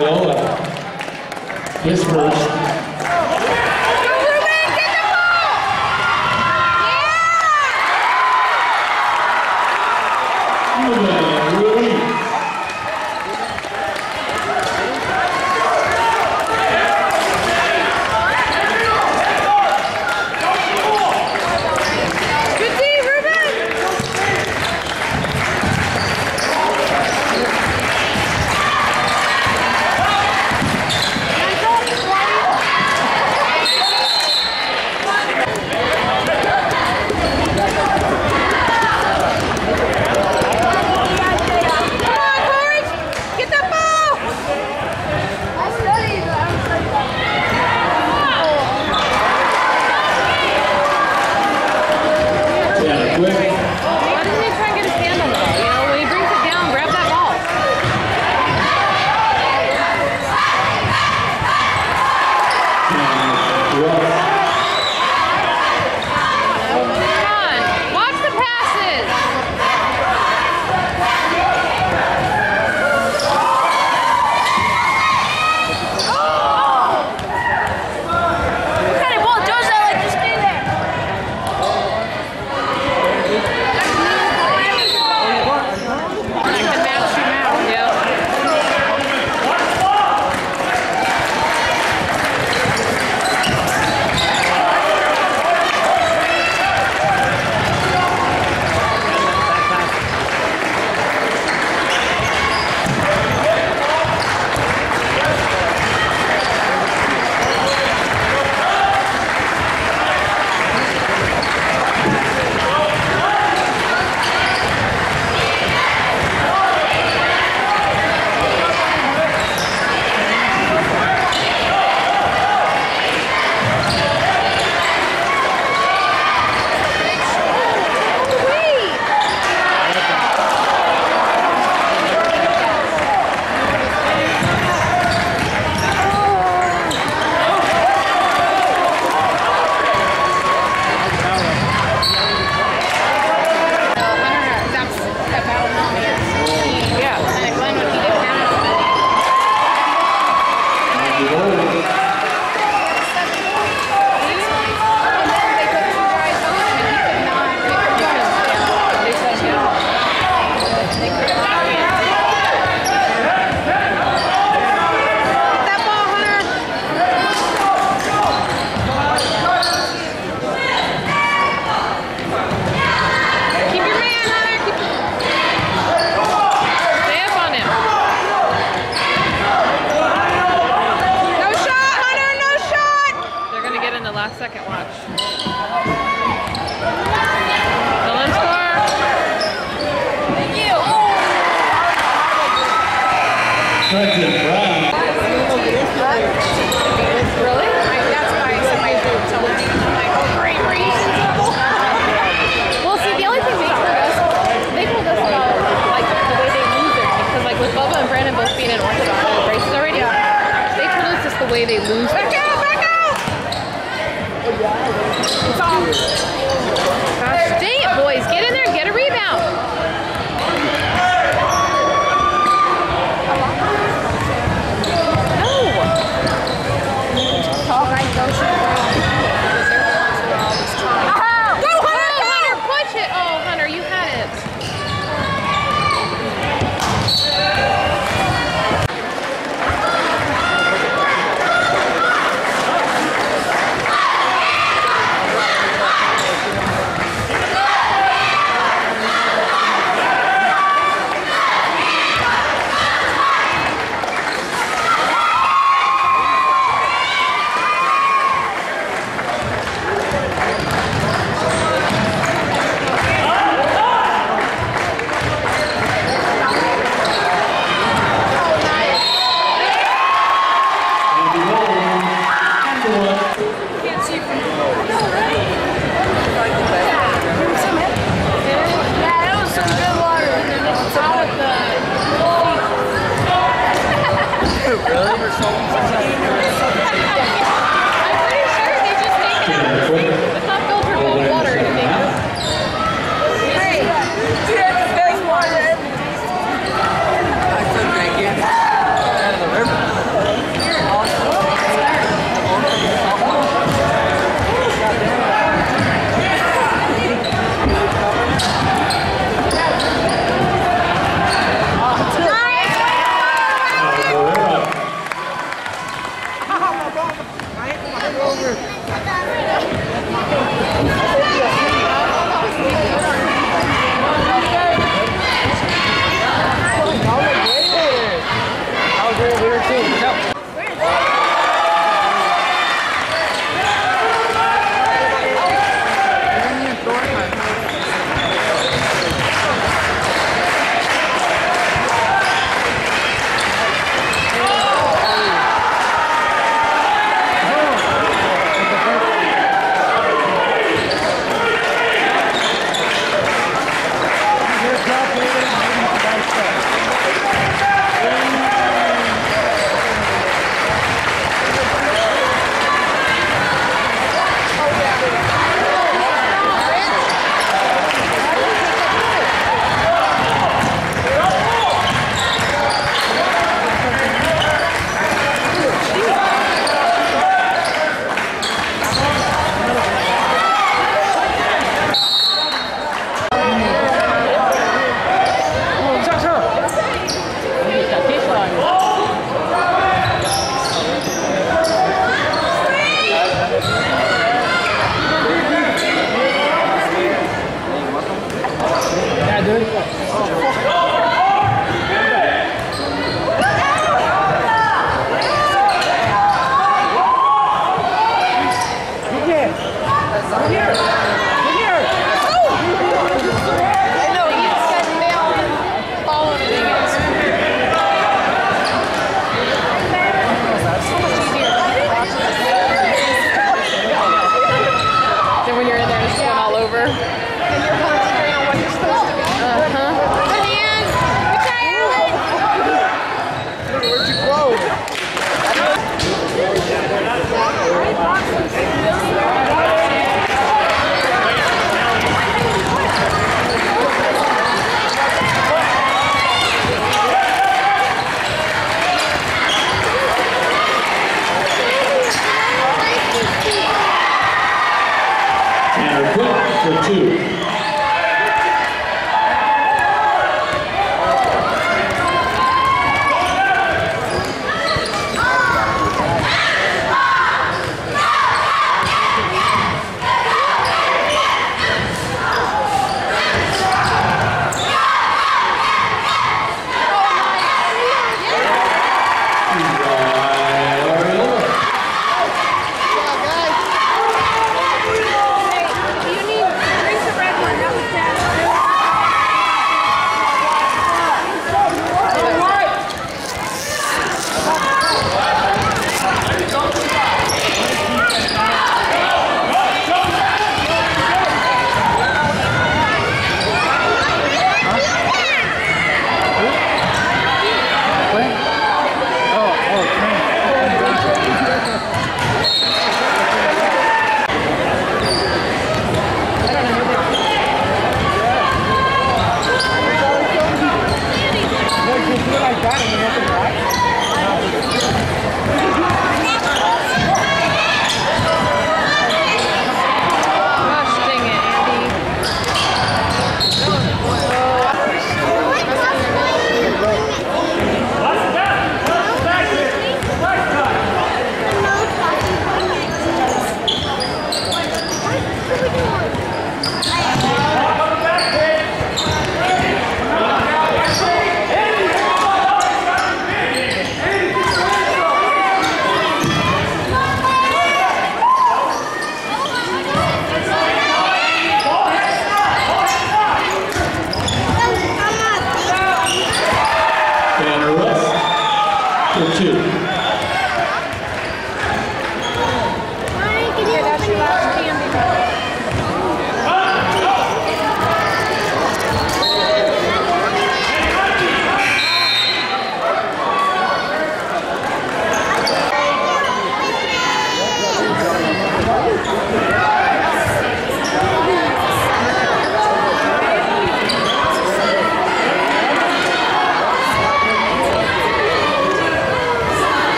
Loyola. His first. Franklin Brown.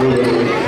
Ruben. No,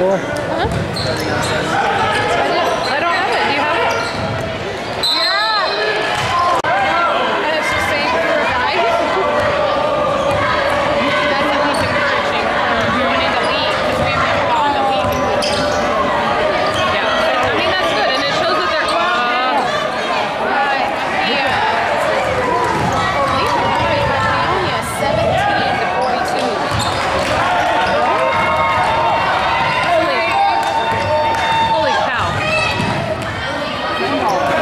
I 很好玩。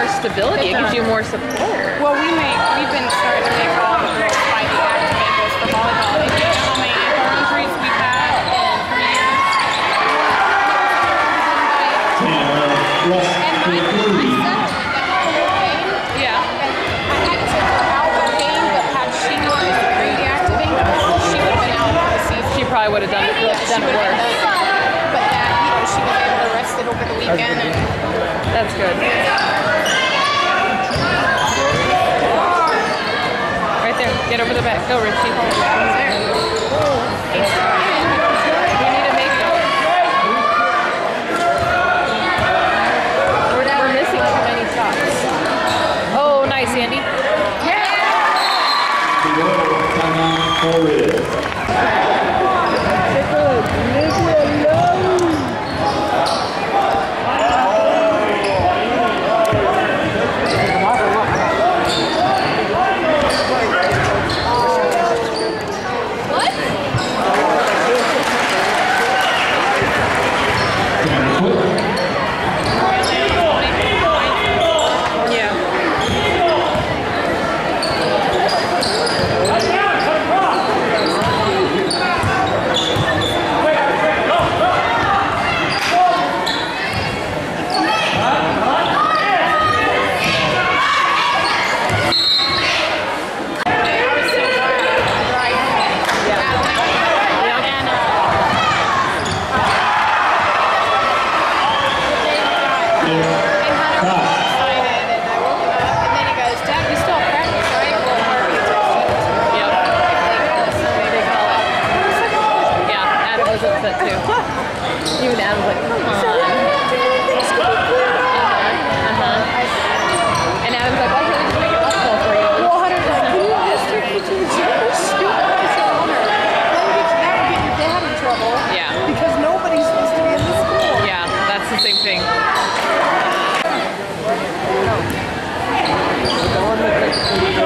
More stability. It gives you more support. Well, we make, we've been starting to make all the girls fight the active for volleyball. And you know how many we've had in three years? And my, my son went down with pain. Yeah. I had to out with pain, but had she not pre-activated, she would have been out for the season. She probably would have done it, Yeah, she done it would have worse. done it. But that, you know, she was able to rest it over the weekend and That's good. Get over the back. Go, Richie. Boston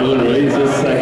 Lord, raise us